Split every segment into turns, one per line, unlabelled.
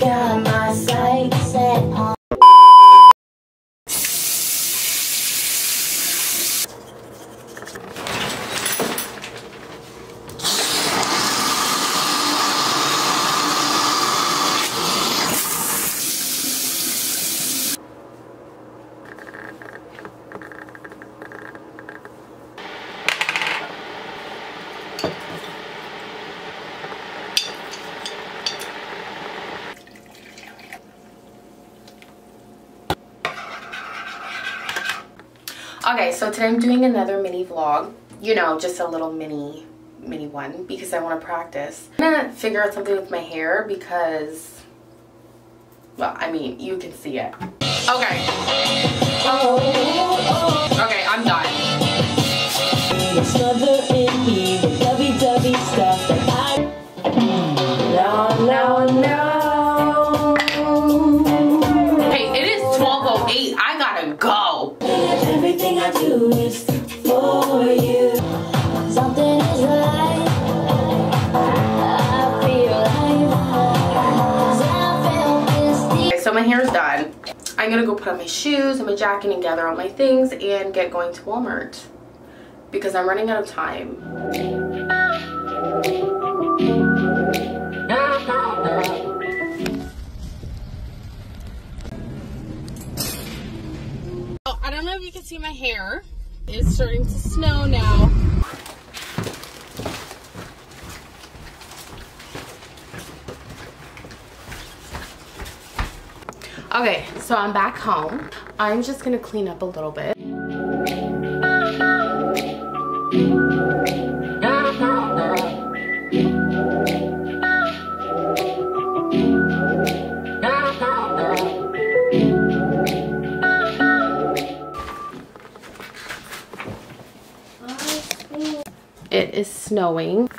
Got my sights set on.
Okay, so today I'm doing another mini vlog. You know, just a little mini, mini one because I want to practice. I'm gonna figure out something with my hair because, well, I mean, you can see it. Okay. Okay, so my is done. I'm gonna go put on my shoes and my jacket and gather all my things and get going to Walmart because I'm running out of time. Oh, I don't know if you can see my hair. It's starting to snow now. Okay, so I'm back home. I'm just gonna clean up a little bit. It is snowing.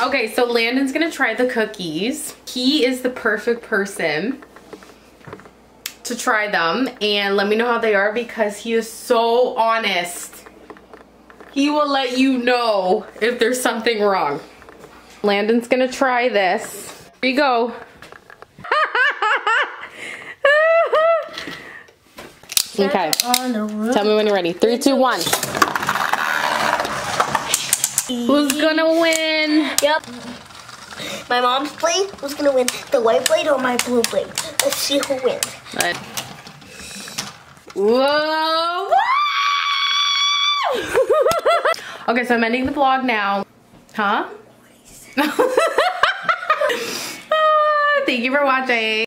Okay, so Landon's gonna try the cookies. He is the perfect person to try them and let me know how they are because he is so honest. He will let you know if there's something wrong. Landon's gonna try this. Here you go. okay. Tell me when you're ready. Three, two, one. Who's gonna win?
Yep. My mom's blade was gonna win the white blade or my blue blade. Let's see who wins.
Whoa! okay, so I'm ending the vlog now. Huh? Ah, Thank you for watching.